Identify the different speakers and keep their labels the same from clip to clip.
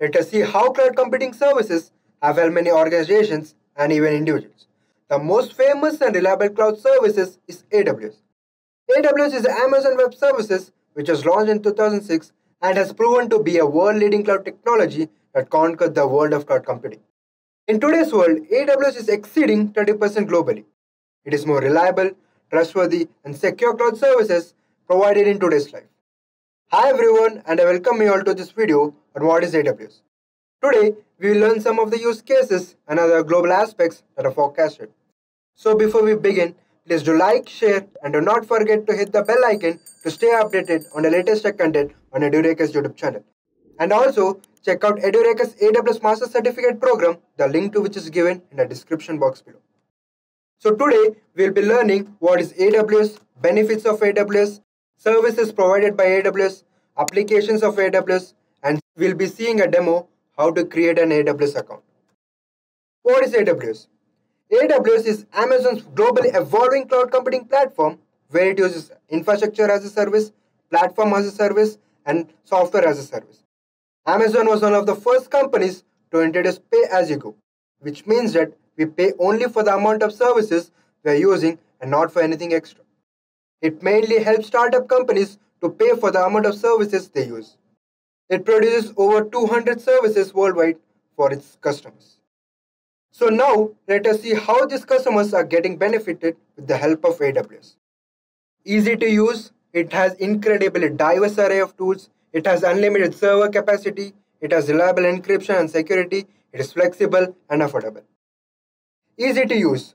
Speaker 1: let us see how cloud computing services have helped many organizations and even individuals. The most famous and reliable cloud services is AWS. AWS is Amazon Web Services which was launched in 2006 and has proven to be a world-leading cloud technology that conquered the world of cloud computing. In today's world, AWS is exceeding 30% globally. It is more reliable, trustworthy, and secure cloud services provided in today's life. Hi everyone and I welcome you all to this video on what is AWS. Today, we will learn some of the use cases and other global aspects that are forecasted. So before we begin, please do like, share and do not forget to hit the bell icon to stay updated on the latest tech content on Edureka's YouTube channel. And also, check out Edureka's AWS Master Certificate program, the link to which is given in the description box below. So today, we'll be learning what is AWS, benefits of AWS, services provided by AWS, applications of AWS, and we'll be seeing a demo how to create an AWS account. What is AWS? AWS is Amazon's globally evolving cloud computing platform where it uses infrastructure as a service, platform as a service, and software as a service. Amazon was one of the first companies to introduce pay as you go, which means that we pay only for the amount of services we are using and not for anything extra. It mainly helps startup companies to pay for the amount of services they use. It produces over 200 services worldwide for its customers. So now let us see how these customers are getting benefited with the help of AWS. Easy to use, it has incredibly diverse array of tools, it has unlimited server capacity, it has reliable encryption and security, it is flexible and affordable. Easy to use.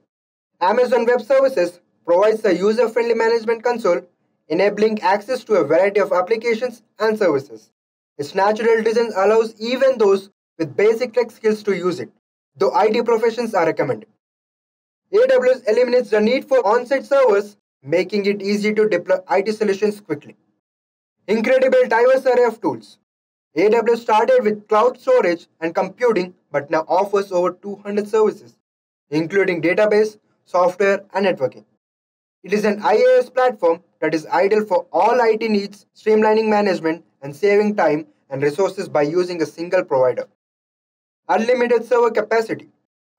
Speaker 1: Amazon Web Services provides a user-friendly management console enabling access to a variety of applications and services. Its natural design allows even those with basic tech skills to use it, though IT professions are recommended. AWS eliminates the need for on-site servers, making it easy to deploy IT solutions quickly. Incredible diverse array of tools. AWS started with cloud storage and computing but now offers over 200 services, including database, software, and networking. It is an IaaS platform that is ideal for all IT needs, streamlining management, and saving time and resources by using a single provider. Unlimited server capacity.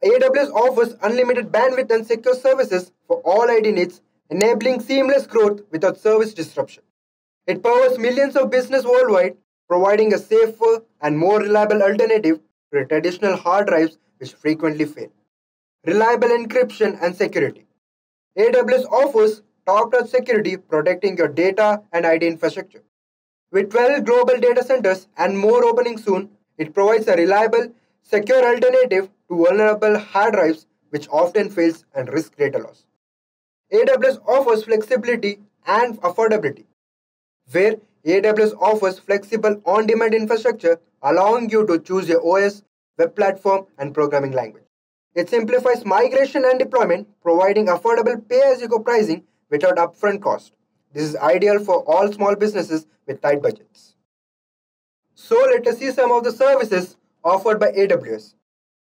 Speaker 1: AWS offers unlimited bandwidth and secure services for all IT needs, enabling seamless growth without service disruption. It powers millions of businesses worldwide, providing a safer and more reliable alternative to traditional hard drives which frequently fail. Reliable encryption and security. AWS offers top-notch security protecting your data and IT infrastructure. With 12 global data centers and more opening soon, it provides a reliable, secure alternative to vulnerable hard drives which often fails and risk data loss. AWS offers flexibility and affordability, where AWS offers flexible on-demand infrastructure allowing you to choose your OS, web platform, and programming language. It simplifies migration and deployment, providing affordable pay-as-you-go pricing without upfront cost. This is ideal for all small businesses with tight budgets. So let us see some of the services offered by AWS.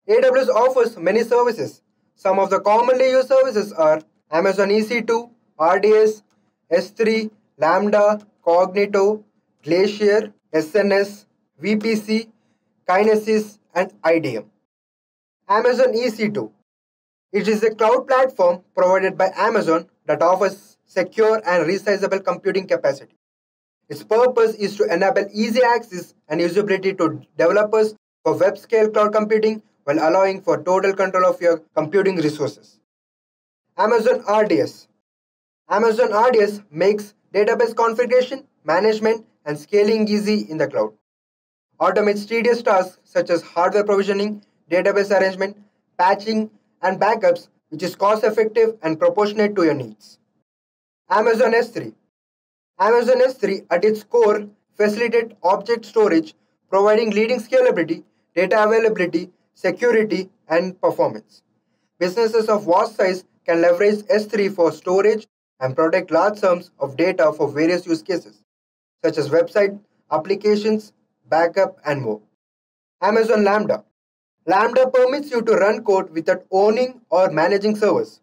Speaker 1: AWS offers many services. Some of the commonly used services are Amazon EC2, RDS, S3, Lambda, Cognito, Glacier, SNS, VPC, Kinesis, and IAM. Amazon EC2. It is a cloud platform provided by Amazon that offers secure and resizable computing capacity. Its purpose is to enable easy access and usability to developers for web-scale cloud computing while allowing for total control of your computing resources. Amazon RDS. Amazon RDS makes database configuration, management, and scaling easy in the cloud. Automates tedious tasks such as hardware provisioning, database arrangement, patching, and backups, which is cost effective and proportionate to your needs. Amazon S3 Amazon S3 at its core facilitates object storage, providing leading scalability, data availability, security, and performance. Businesses of vast size can leverage S3 for storage and protect large sums of data for various use cases, such as website, applications, backup, and more. Amazon Lambda Lambda permits you to run code without owning or managing servers.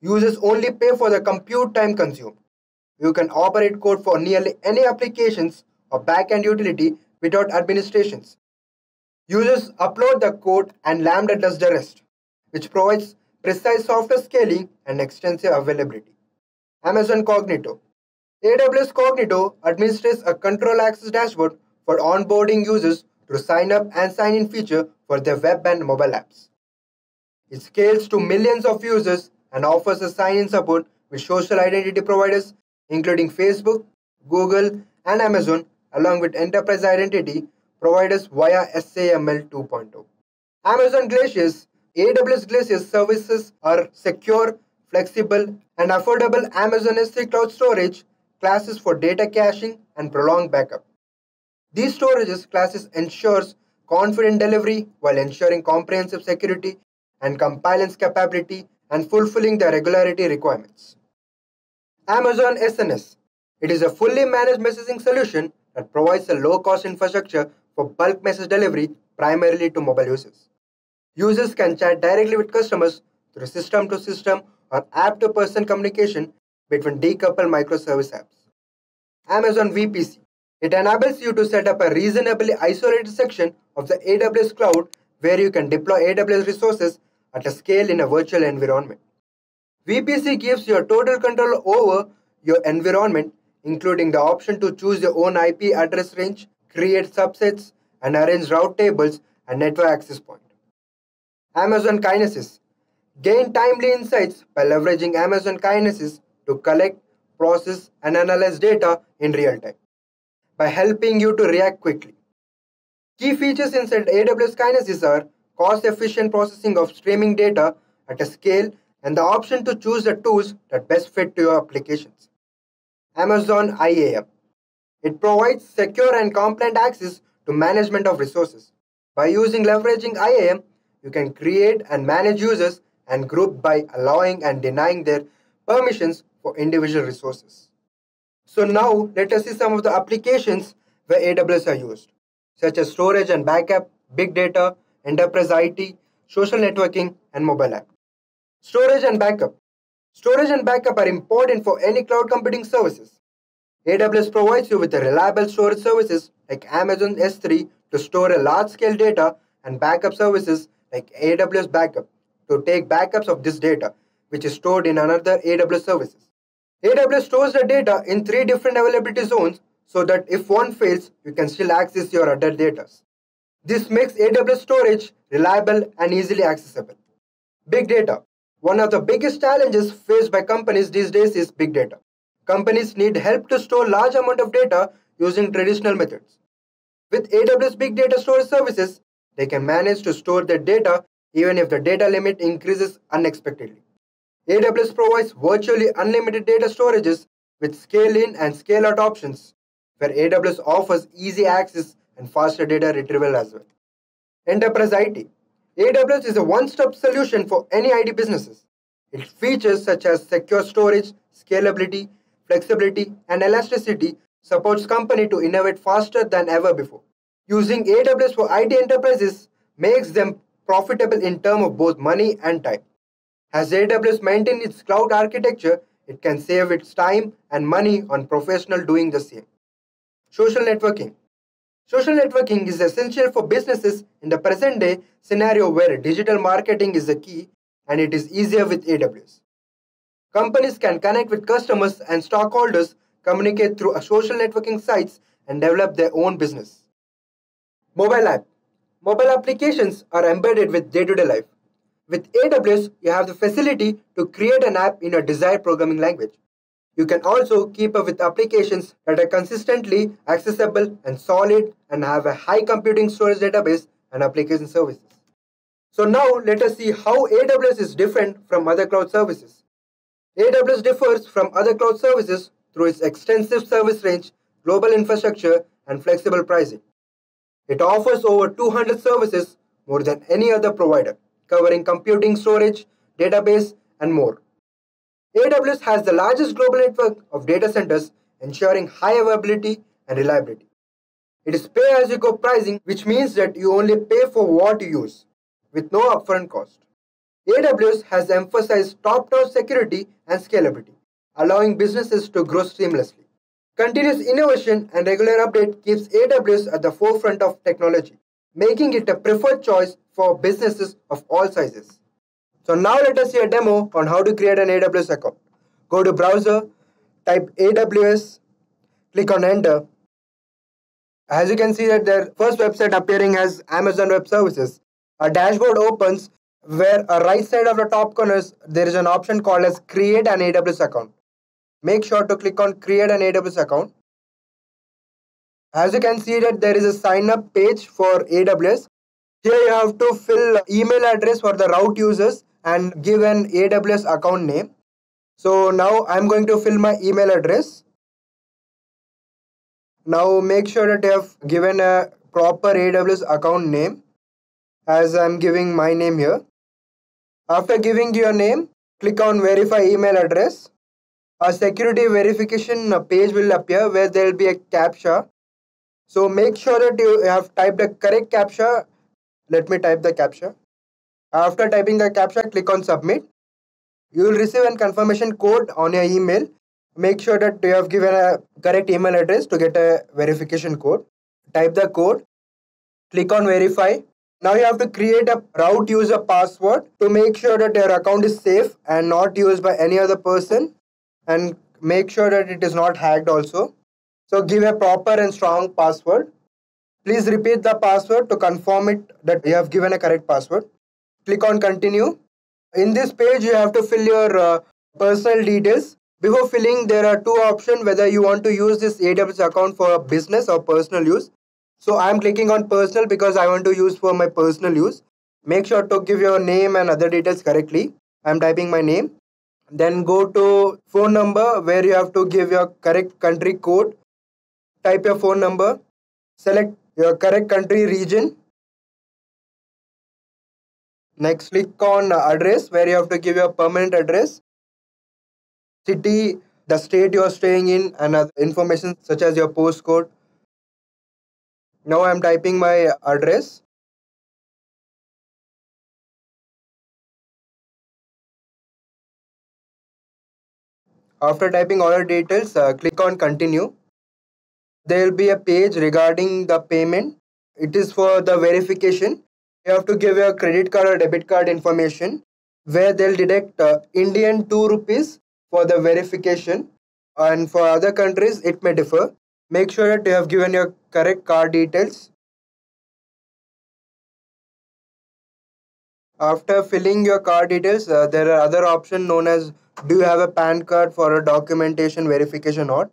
Speaker 1: Users only pay for the compute time consumed. You can operate code for nearly any applications or backend utility without administrations. Users upload the code and Lambda does the rest, which provides precise software scaling and extensive availability. Amazon Cognito AWS Cognito administers a control access dashboard for onboarding users through sign up and sign in feature for their web and mobile apps. It scales to millions of users and offers a sign in support with social identity providers including Facebook, Google, and Amazon, along with enterprise identity providers via SAML 2.0. Amazon Glaciers AWS Glaciers services are secure, flexible, and affordable Amazon S3 cloud storage classes for data caching and prolonged backup. These storages classes ensures confident delivery while ensuring comprehensive security and compliance capability and fulfilling the regularity requirements. Amazon SNS. It is a fully managed messaging solution that provides a low-cost infrastructure for bulk message delivery primarily to mobile users. Users can chat directly with customers through system-to-system or app-to-person communication between decoupled microservice apps. Amazon VPC. It enables you to set up a reasonably isolated section of the AWS cloud where you can deploy AWS resources at a scale in a virtual environment. VPC gives you total control over your environment, including the option to choose your own IP address range, create subsets, and arrange route tables and network access point. Amazon Kinesis. Gain timely insights by leveraging Amazon Kinesis to collect, process, and analyze data in real time by helping you to react quickly. Key features inside AWS Kinesis are cost-efficient processing of streaming data at a scale and the option to choose the tools that best fit to your applications. Amazon IAM. It provides secure and compliant access to management of resources. By using leveraging IAM, you can create and manage users and group by allowing and denying their permissions for individual resources. So now let us see some of the applications where AWS are used, such as storage and backup, big data, enterprise IT, social networking, and mobile app. Storage and backup. Storage and backup are important for any cloud computing services. AWS provides you with reliable storage services like Amazon S3 to store a large-scale data and backup services like AWS Backup to take backups of this data, which is stored in another AWS services. AWS stores the data in three different availability zones so that if one fails, you can still access your other data. This makes AWS storage reliable and easily accessible. Big data. One of the biggest challenges faced by companies these days is big data. Companies need help to store large amount of data using traditional methods. With AWS Big Data Storage Services, they can manage to store their data even if the data limit increases unexpectedly. AWS provides virtually unlimited data storages with scale-in and scale-out options, where AWS offers easy access and faster data retrieval as well. Enterprise IT. AWS is a one-stop solution for any IT businesses. Its features such as secure storage, scalability, flexibility, and elasticity supports company to innovate faster than ever before. Using AWS for IT enterprises makes them profitable in terms of both money and time. As AWS maintains its cloud architecture, it can save its time and money on professional doing the same. Social networking. Social networking is essential for businesses in the present day scenario where digital marketing is the key and it is easier with AWS. Companies can connect with customers and stockholders, communicate through social networking sites, and develop their own business. Mobile app. Mobile applications are embedded with day-to-day life. With AWS, you have the facility to create an app in your desired programming language. You can also keep up with applications that are consistently accessible and solid and have a high computing storage database and application services. So now let us see how AWS is different from other cloud services. AWS differs from other cloud services through its extensive service range, global infrastructure, and flexible pricing. It offers over 200 services, more than any other provider, covering computing storage, database, and more. AWS has the largest global network of data centers ensuring high availability and reliability. It is pay-as-you-go pricing which means that you only pay for what you use with no upfront cost. AWS has emphasized top-notch security and scalability, allowing businesses to grow seamlessly. Continuous innovation and regular update keeps AWS at the forefront of technology, making it a preferred choice for businesses of all sizes. So now let us see a demo on how to create an AWS account. Go to browser, type AWS, click on enter. As you can see that their first website appearing as Amazon Web Services. A dashboard opens where a right side of the top corners there is an option called as create an AWS account. Make sure to click on create an AWS account. As you can see that there is a sign up page for AWS. Here you have to fill email address for the root users and give an AWS account name. So now I'm going to fill my email address. Now make sure that you have given a proper AWS account name as I'm giving my name here. After giving your name, click on verify email address. A security verification page will appear where there will be a CAPTCHA. So make sure that you have typed the correct CAPTCHA. Let me type the CAPTCHA. After typing the CAPTCHA, click on submit. You will receive a confirmation code on your email. Make sure that you have given a correct email address to get a verification code. Type the code. Click on verify. Now you have to create a root user password to make sure that your account is safe and not used by any other person and make sure that it is not hacked also. So give a proper and strong password. Please repeat the password to confirm it that you have given a correct password. Click on continue. In this page, you have to fill your uh, personal details. Before filling, there are two options whether you want to use this AWS account for business or personal use. So I'm clicking on personal because I want to use for my personal use. Make sure to give your name and other details correctly. I'm typing my name. Then go to phone number where you have to give your correct country code. Type your phone number. Select your correct country region. Next, click on address where you have to give your permanent address. City, the state you are staying in and other information such as your postcode. Now I am typing my address. After typing all the details, uh, click on continue. There will be a page regarding the payment. It is for the verification. You have to give your credit card or debit card information where they'll deduct uh, Indian 2 rupees for the verification and for other countries it may differ. Make sure that you have given your correct card details. After filling your card details, uh, there are other options known as do you have a PAN card for a documentation verification or not?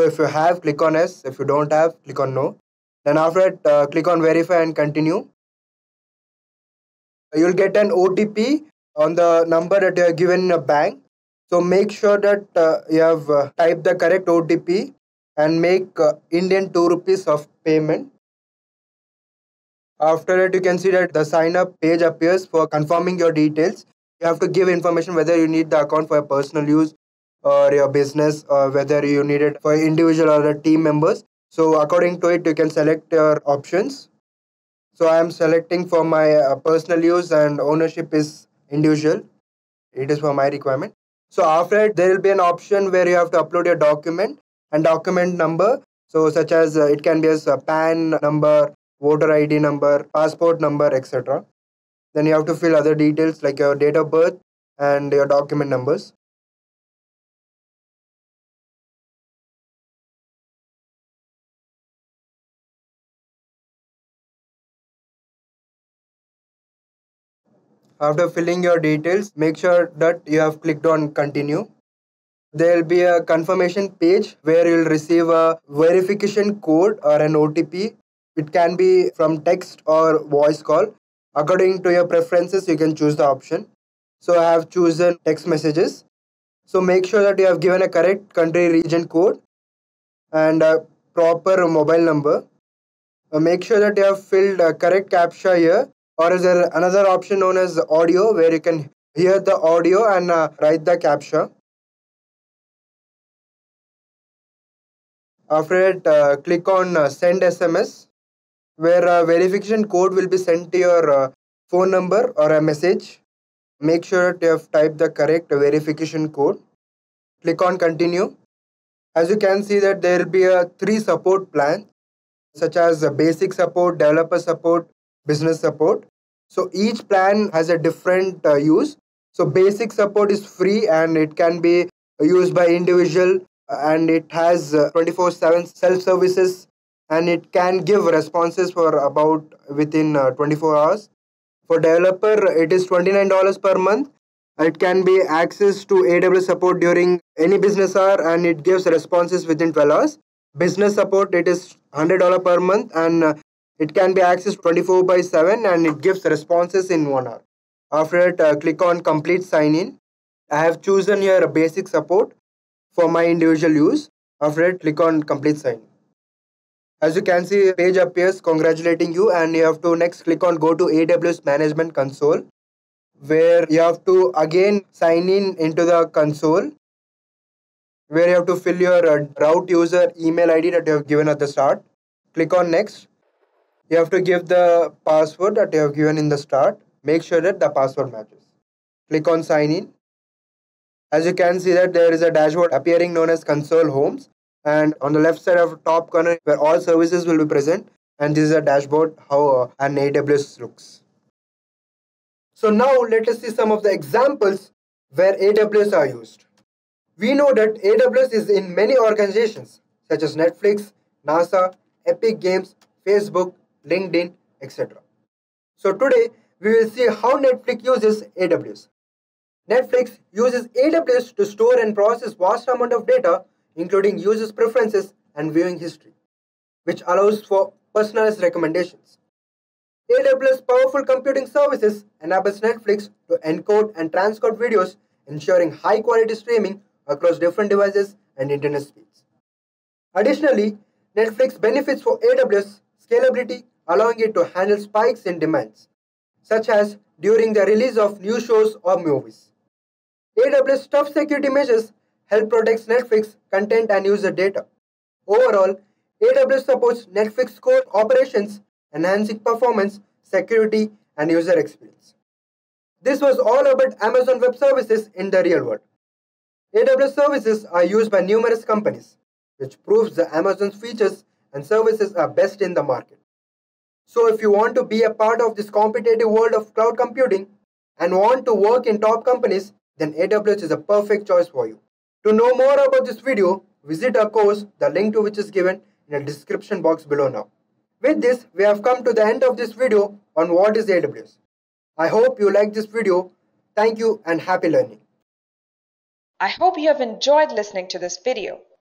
Speaker 1: So if you have, click on yes. If you don't have, click on no. Then after that, uh, click on verify and continue. You'll get an OTP on the number that you have given in a bank. So make sure that uh, you have uh, typed the correct OTP and make uh, Indian 2 rupees of payment. After that, you can see that the sign up page appears for confirming your details. You have to give information whether you need the account for your personal use or your business or whether you need it for individual or the team members. So according to it, you can select your options. So I am selecting for my uh, personal use and ownership is individual. It is for my requirement. So after it, there will be an option where you have to upload your document and document number. So such as uh, it can be as a PAN number, voter ID number, passport number, etc. Then you have to fill other details like your date of birth and your document numbers. After filling your details, make sure that you have clicked on continue. There will be a confirmation page where you will receive a verification code or an OTP. It can be from text or voice call. According to your preferences, you can choose the option. So I have chosen text messages. So make sure that you have given a correct country region code and a proper mobile number. Uh, make sure that you have filled a correct CAPTCHA here or is there another option known as audio where you can hear the audio and uh, write the CAPTCHA. After it, uh, click on uh, send SMS where a verification code will be sent to your uh, phone number or a message. Make sure that you have typed the correct verification code. Click on continue. As you can see that there will be a three support plan such as basic support, developer support business support. So each plan has a different uh, use. So basic support is free and it can be used by individual and it has 24/7 self services and it can give responses for about within uh, 24 hours. For developer, it is $29 per month. It can be access to AWS support during any business hour and it gives responses within 12 hours. Business support, it is $100 per month and uh, it can be accessed 24 by 7 and it gives responses in 1 hour. After it, uh, click on complete sign in. I have chosen here a basic support for my individual use. After it, click on complete sign. As you can see, page appears congratulating you and you have to next click on go to AWS Management Console where you have to again sign in into the console where you have to fill your uh, root user email ID that you have given at the start. Click on next. You have to give the password that you have given in the start. Make sure that the password matches. Click on sign in. As you can see that there is a dashboard appearing known as console homes and on the left side of top corner where all services will be present and this is a dashboard how uh, an AWS looks. So now let us see some of the examples where AWS are used. We know that AWS is in many organizations such as Netflix, NASA, Epic Games, Facebook, LinkedIn, etc. So today we will see how Netflix uses AWS. Netflix uses AWS to store and process vast amount of data including users preferences and viewing history, which allows for personalized recommendations. AWS powerful computing services enables Netflix to encode and transcode videos ensuring high quality streaming across different devices and internet speeds. Additionally, Netflix benefits for AWS scalability allowing it to handle spikes in demands, such as during the release of new shows or movies. AWS tough security measures help protect Netflix content and user data. Overall, AWS supports Netflix core operations, enhancing performance, security, and user experience. This was all about Amazon Web Services in the real world. AWS services are used by numerous companies, which proves that Amazon's features and services are best in the market. So if you want to be a part of this competitive world of cloud computing and want to work in top companies, then AWS is a perfect choice for you. To know more about this video, visit our course, the link to which is given in the description box below now. With this, we have come to the end of this video on what is AWS. I hope you like this video. Thank you and happy learning.
Speaker 2: I hope you have enjoyed listening to this video.